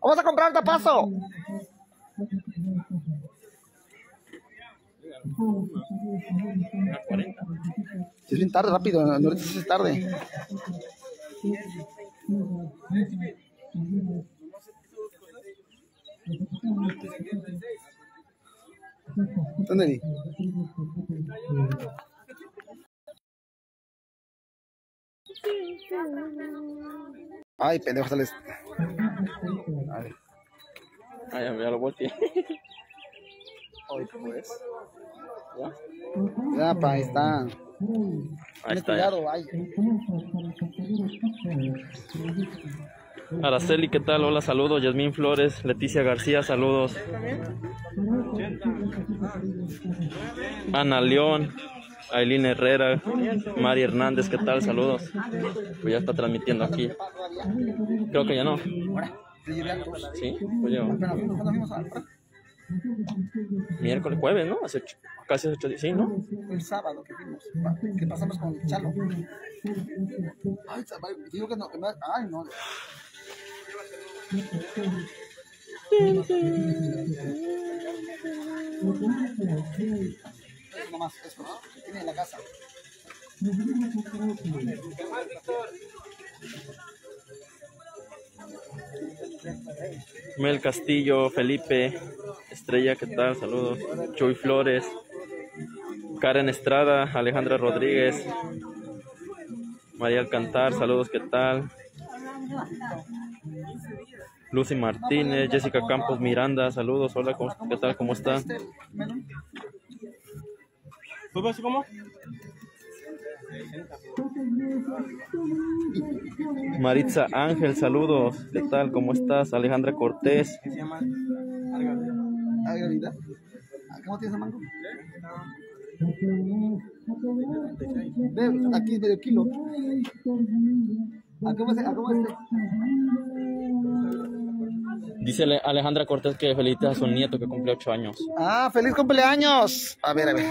Vamos a comprar de paso. Es bien tarde, rápido. No es tarde. ¿Dónde? Ay, pendejo, sales. Ay, Ah, ya, ya lo volteé. ay, pues. Ya, pa, ahí está. Ahí está. ya. cuidado, ay. Araceli, ¿qué tal? Hola, saludos. Yasmín Flores, Leticia García, saludos. Ana León, Aileen Herrera, Mari Hernández, ¿qué tal? Saludos. Pues ya está transmitiendo aquí. Creo que ya no. Sí, pues yo. Pero, ¿cuándo fuimos a Miércoles, jueves, ¿no? Hace ocho- casi ocho días, sí, ¿no? El sábado que fuimos. pa- Que pasamos con Chalo. Ay, chaval, digo que no. que me- Ay, no. Eso nomás, eso, ¿no? Que tiene en la casa. Mel Castillo, Felipe, Estrella, ¿qué tal? Saludos. Chuy Flores, Karen Estrada, Alejandra Rodríguez, María Alcantar, saludos, ¿qué tal? Lucy Martínez, Jessica Campos Miranda, saludos, hola, ¿cómo- ¿qué tal? ¿Cómo está? Este, melón. ¿Cómo? Maritza Ángel, saludos, ¿qué tal? ¿Cómo estás? Alejandra Cortés, Margarita. Ah, ¿Cómo tienes el mango? Ve, aquí es medio kilo. ¿A cómo es? ¿A cómo es? Dice Ale- Alejandra Cortés que felicita a su nieto que cumple ocho años. Ah, feliz cumpleaños. A ver, a ver.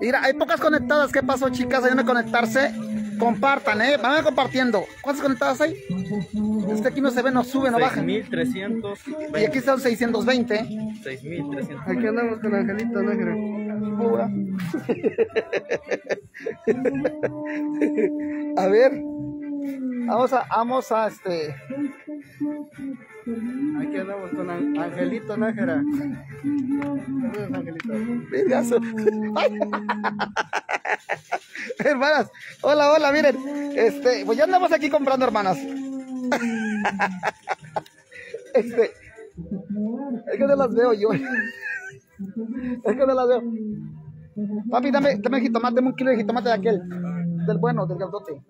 Mira, hay pocas conectadas. ¿Qué pasó, chicas? Ayúdenme a conectarse. Compartan, ¿eh? Van compartiendo. ¿Cuántas conectadas hay? Es que aquí no se ve, no sube, no baja. 6.300. Y aquí son 620. 6.300. Aquí andamos con Angelito Negro. Pura. a ver. Vamos a, vamos a este. Aquí andamos con An- Angelito Nájera. Angelito. Hermanas, hola, hola, miren. Este, pues ya andamos aquí comprando, hermanas. Este, es que no las veo yo. Es que no las veo. Papi, dame, dame jitomate, dame un kilo de jitomate de aquel. Del bueno, del grandote.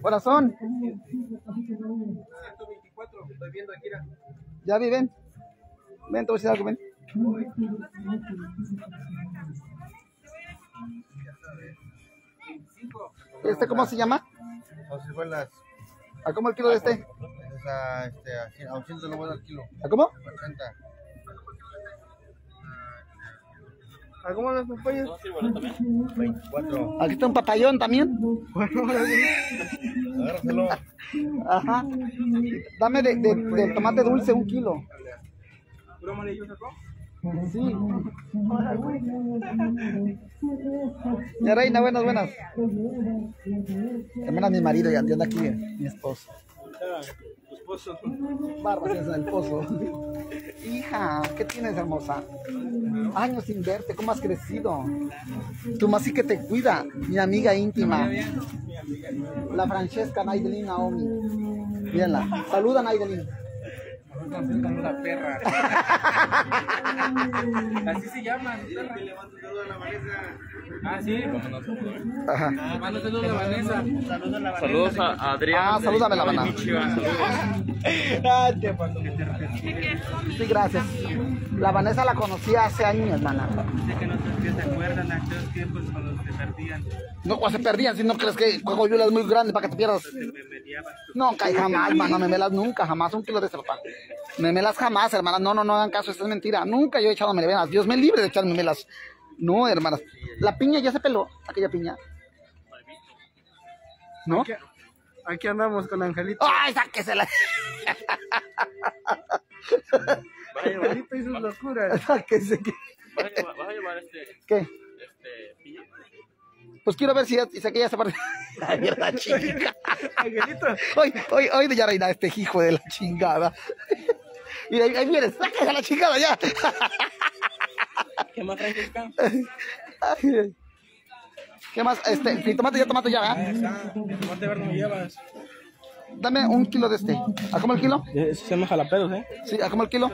Corazón. ¿Ya viven? Ven, te voy a decir algo, ven. ¿Este cómo se llama? Hojuelas. ¿A cómo el kilo de este? Es a, este, a, cien- a 80 lo voy a dar el kilo. ¿A cómo? 80. ¿A cómo las papayas? 24. Aquí está un papayón también. Agárraselo. Ajá. Dame de, de, del tomate dulce un kilo. Sí. Mi reina, buenas, buenas. Hermana, mi marido y anda aquí, mi esposo. Barbas en el pozo. Hija, ¿qué tienes, hermosa? Años sin verte, ¿cómo has crecido? Tu más sí que te cuida, mi amiga íntima. La Francesca Naidelin Naomi. Mírenla. Saluda, Naidelin. Una perra. Así se llama. perra. Ah, sí. Ajá. Mando saludos a Vanessa. Saludos a la Saludos a Adrián. Ah, salúdame, la. Michigan, saludos. Ah, te pasó. Sí, gracias. La Vanessa la conocí hace años, mi hermana. Dice que no se se acuerdan aquellos tiempos cuando se perdían. No, cuando se perdían, si no crees que Cocoyula es muy grande para que te pierdas. No, cae jamás, hermano, memelas nunca, jamás, un kilo de papá. Memelas jamás, hermana, no, no, no hagan caso, esto es mentira. Nunca yo he echado memelas, Dios me libre de echar memelas. No, hermanas. La piña ya se peló, aquella piña. ¿No? Aquí, aquí andamos con Angelito. ¡Ay, sáquesela! Angelito y sus locuras. Sáquese. que- ¿Vas a llevar, vas a llevar este, ¿Qué? este piña? Pues quiero ver si ya, si que ya se parte. Ay, mierda, chica. Angelito. Hoy, hoy, hoy de ya reina este hijo de la chingada. Y ahí, ahí viene, sáquese a la chingada ya. ¿Qué más traes. ¿Qué más? Este, tomate ya tomate ya, ¿eh? Tomate verde me llevas. Dame un kilo de este. ¿A cómo el kilo? Ese se llama jalaperos, ¿eh? Sí, ¿a cómo el kilo?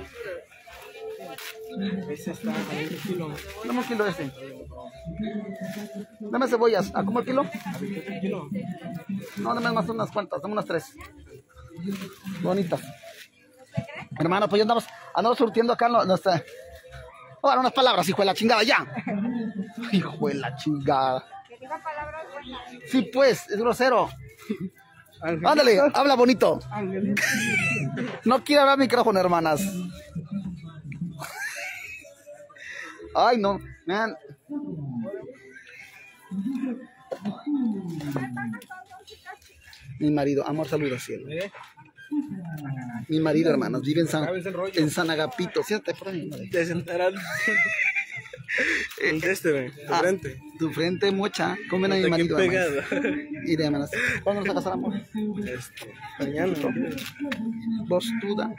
Ese está a 20 kilos. Dame un kilo de este. Dame cebollas. ¿A cómo el kilo? ¿A 28 kilos? No, dame más unas cuantas, dame unas tres. Bonitas. Hermano, pues ya andamos, andamos surtiendo acá no- nuestra. Ahora unas palabras, hijo de la chingada, ya. Hijo de la chingada. Sí, pues, es grosero. Angelito. Ándale, habla bonito. Angelito. No quiero hablar micrófono, hermanas. Ay, no, man. Mi marido, amor, saludos, cielo. ¿Eh? Mi marido, hermanos, vive en San, en San Agapito. Siéntate por ahí, madre. Este, ve. De Ah, frente. Tu frente mocha. Comen a mi marido, pegado. Y de hermanas. ¿Cuándo nos amor? Este. Mañana. Vos tuda.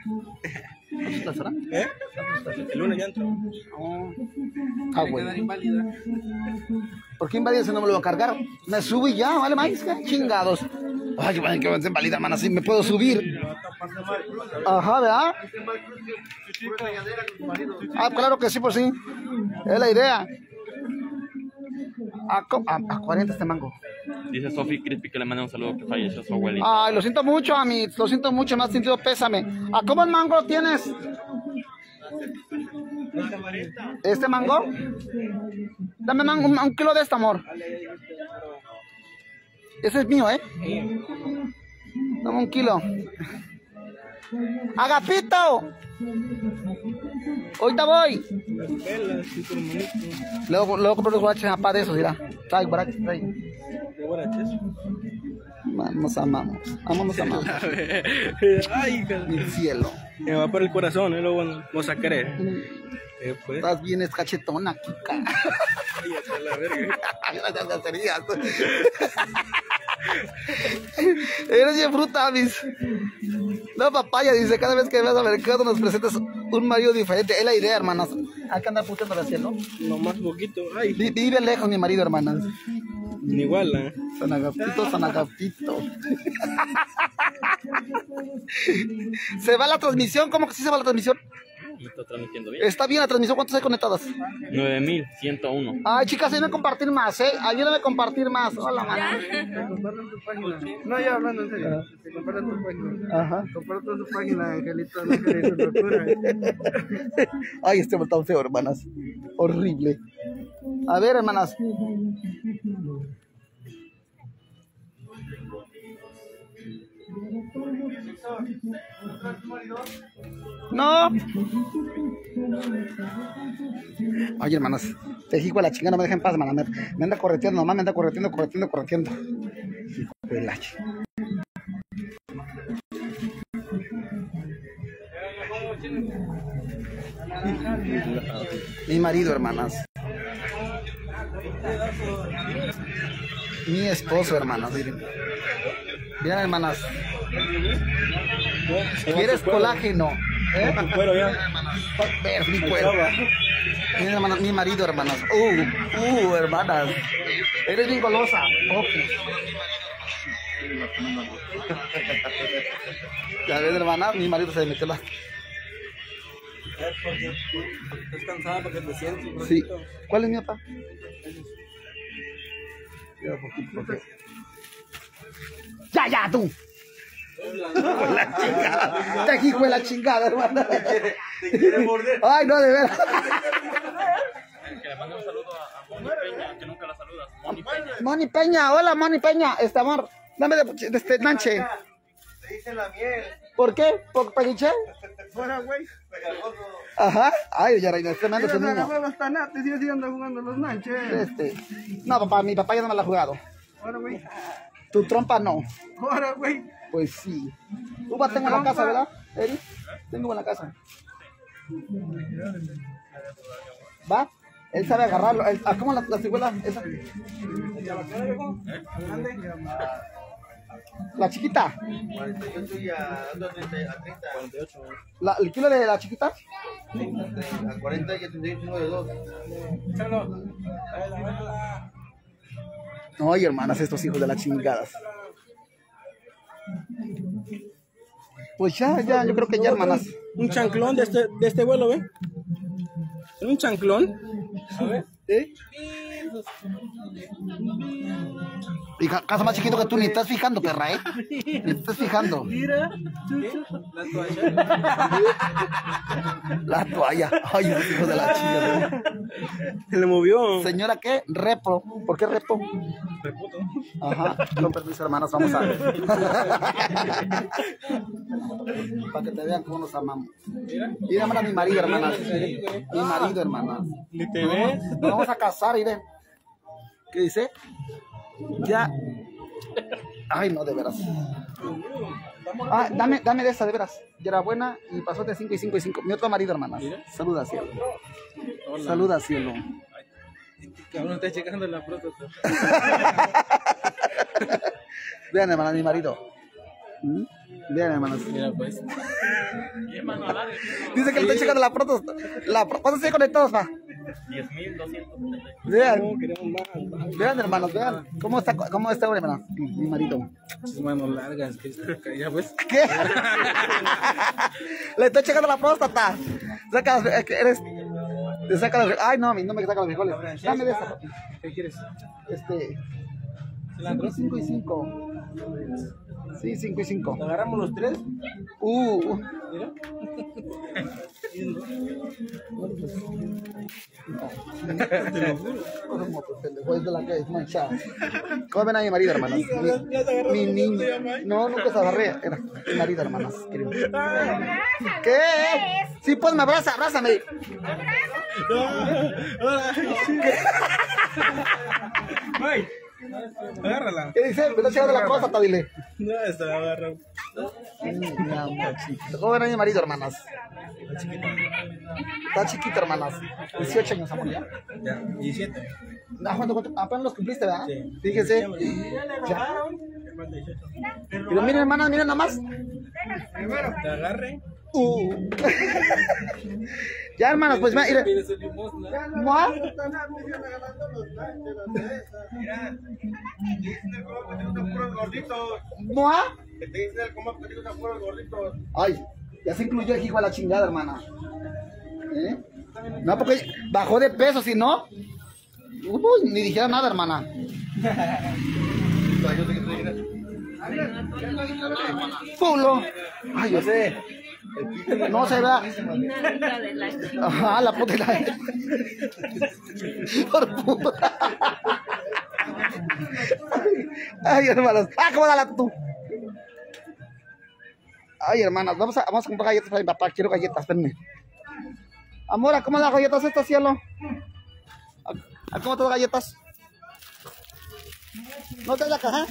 ¿Cuándo se casará? ¿Eh? El lunes ya entro. Oh. Ah, bueno. ¿Por qué invalida si no me lo voy a cargar? Me subo y ya, vale más, chingados. Ay, que va a ser invalida, hermana, si me puedo subir. Ajá, ¿verdad? Ah, claro que sí, pues sí. Es la idea. A, a, a 40 este mango. Dice Sofi Crispy que le manda un saludo que falleció su abuelita. Ay, lo siento mucho, mí, Lo siento mucho, has sentido pésame. ¿A cómo el mango lo tienes? ¿Este mango? Dame mango, un, un kilo de este, amor. Ese es mío, ¿eh? Dame un kilo. ¡Agapito! Ahorita voy. Luego, luego compro los guaches papá de esos, mira. Trae, guaraches, trae. Nos amamos. Amamos, amamos. Ay. Mi cielo. Me va por el corazón, ¿eh? Luego vamos a querer. Eh, pues. Estás bien es cachetona, Kika. Ay, hasta la verga. Groserías. Eres bien fruta, mis. No, papaya, dice, cada vez que vas al mercado nos presentas un marido diferente. Es la idea, hermanas. Hay que andar puteando la cielo. No más poquito. Ay, Vi- Vive lejos mi marido, hermanas. igual, ¿eh? San Agapito, San Agapito. Se va la transmisión, ¿cómo que sí se va la transmisión? Está transmitiendo bien. Está bien la transmisión, ¿cuántos hay conectados? 9101. Ay, chicas, ayúdenme a compartir más, ¿eh? Ayúdenme a compartir más. Hola, mamá. Te comparten tu página. No, ya hablando en serio. Te comparten tu página. Ajá. Comparto su página, Angelito. No locura. Ay, este tan feo, hermanas. Horrible. A ver, hermanas. No. Ay, hermanas. Te hijo de la chingada, no me dejen en paz, hermana. Me, me anda correteando, nomás me anda correteando, correteando, correteando. Hijo de la Mi marido, hermanas. Mi esposo, hermanas. Miren, Miren, hermanas. ¿Quieres colágeno? ¿Eh? Cuero ya. Ver mi cuero. Miren, hermanas, mi marido, hermanas. Uh, uh, hermanas. Eres bien golosa. Ok. Ya ves, hermana, mi marido se metió la... Estás cansada porque te sientes. Sí. ¿Cuál es mi papá? Poquito. Ya, ya, tú. La chingada. Te hijo de la chingada, hermana. Te quiere morder. Ay, no, de veras. Que le mande un saludo a, a Moni Peña, que nunca la saludas. Moni Peña. Moni Peña, hola Moni Peña. Este amor, dame de, de este nanche. Te dice la miel. ¿Por qué? ¿Por pediche? Ahora, güey. Ajá. Ay, ya reina, es tremendo ese Mira, se niño. los tanates y así anda jugando los nanches. Este. No, papá, mi papá ya no me la ha jugado. Ahora, güey. Tu trompa no. Ahora, güey. Pues sí. Uva tengo en la casa, ¿verdad, Eri? Tengo en la casa. ¿Va? Él sabe agarrarlo. Él- ah, ¿Cómo la, la ciruela? Esa. La chiquita. 48 y a, ando a 30, a 30. 48. La, ¿El kilo de la chiquita? A 40 y a 38 uno de dos. Ay, hermanas, estos hijos de las chingadas. Pues ya, ya, yo creo que ya, hermanas. Un chanclón de este, de este vuelo, ¿ve? Un chanclón. ¿Eh? Y ca- caso más chiquito que tú, ni estás fijando, perra, ¿eh? Ni te estás fijando. Mira. La toalla. Ay, esos hijos de la chingada. Se le movió. Señora, ¿qué? Repo. ¿Por qué repo? Ajá. Con permiso, hermanas, vamos a ver. Para que te vean cómo nos amamos. Mira, hermana, mi marido, hermanas. Mi marido, hermanas. Ni te ves. Nos vamos a casar, miren. ¿Qué dice? Ya. Ay, no, de veras. Ah, dame, dame de esa, de veras. Ya era buena y pasó de 5 y 5 y 5. Mi otro marido, hermanas. Saluda, cielo. Saluda, cielo. Cabrón, está checando la próstata. Vean, hermanas, mi marido. ¿Mm? Vean, hermanas. Mira, pues. Dice que le estoy checando la próstata. La, pro- ¿Cuántos estoy conectados, va? 10.200. Vean, No, queremos más. vean, hermanos, vean. ¿Cómo está, cómo está, hermana? Mi marido. Sus manos largas. que Ya, pues. ¿Qué? Le estoy checando la próstata. Saca, que eres. Te saca los. Ay, no, a mí no me saca los frijoles. Dame de esa. ¿Qué quieres? Este. ¿Cilantro? 5 y 5. Sí, 5 y 5. ¿Agarramos los tres? Uh. Mira. ¿Cómo, pues, ven a mi marido, hermanas? Mi, mi niño. No, nunca se agarré. Era marido, hermanas. querido. ¿Qué? Sí, pues me abraza, abrázame. ¡Ay! Agárrala. ¿Qué dice? Me está checando la próstata, dile. No, esta la amorcito. ¿Cómo ven a mi marido, hermanas? Está chiquito, hermanas. 18 años, amor, ya. Ya, 17. Ah, ¿cuánto, cuánto? Apenas los cumpliste, ¿verdad? Sí. Fíjese. Ya. Pero miren, hermanas, miren nada más. Te agarre. Uh. ya, hermanas, pues su limosna. ¿Mua? ¿Mua? Que te el cómo te gustan puros gorditos. Ay, ya se incluyó el hijo a la chingada, hermana. ¿Eh? No, porque bajó de peso, si no. Uy, ni dijera nada, hermana. Pulo. Ay, yo sé. No se da. Ajá, la puta la. Por puta. Ay, hermanos. Ah, ¿cómo dala tú? Ay, hermanas, vamos a, vamos a comprar galletas para mi papá. Quiero galletas, espérenme. Amora, ¿cómo las galletas estas, cielo? ¿A, cómo te das galletas? ¿No traes la caja?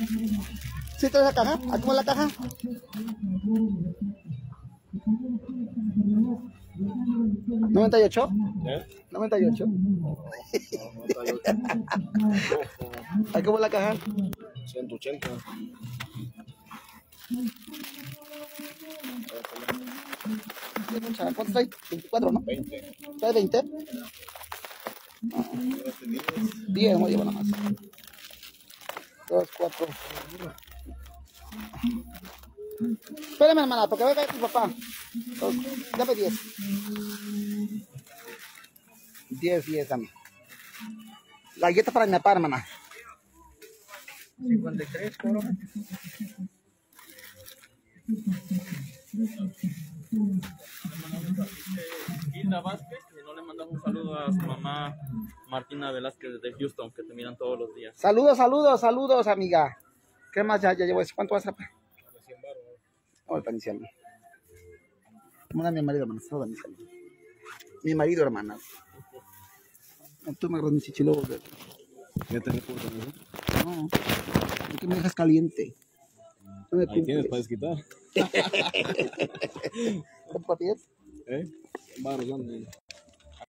¿Sí traes la caja? ¿A cómo la caja? ¿98? ¿98? ¿A cómo la caja? 180. ¿Cuántos trae? 24, ¿no? 20. ¿Trae 20? 10, no llevo nada más. 2, 4. Espérame, hermana, porque voy a caer tu papá. Dame 10. 10, 10, dame. La galleta para mi papá, hermana. 53, cabrón. Hilda Vázquez, y no le mandamos un saludo a su mamá Martina Velázquez de Houston, que te miran todos los días. Saludos, saludos, saludos, amiga. ¿Qué más ya, ya llevo eso? ¿Cuánto vas a...? Ahorita iniciando. ¿Cómo era mi marido, hermana? Mi marido, hermana. Tú me chichilobo. bebé. Ya tenés curso, ¿no? No. Es que me dejas caliente. No me Ahí tienes para desquitar. ¿Cuánto papi es? ¿Eh? ¿dónde?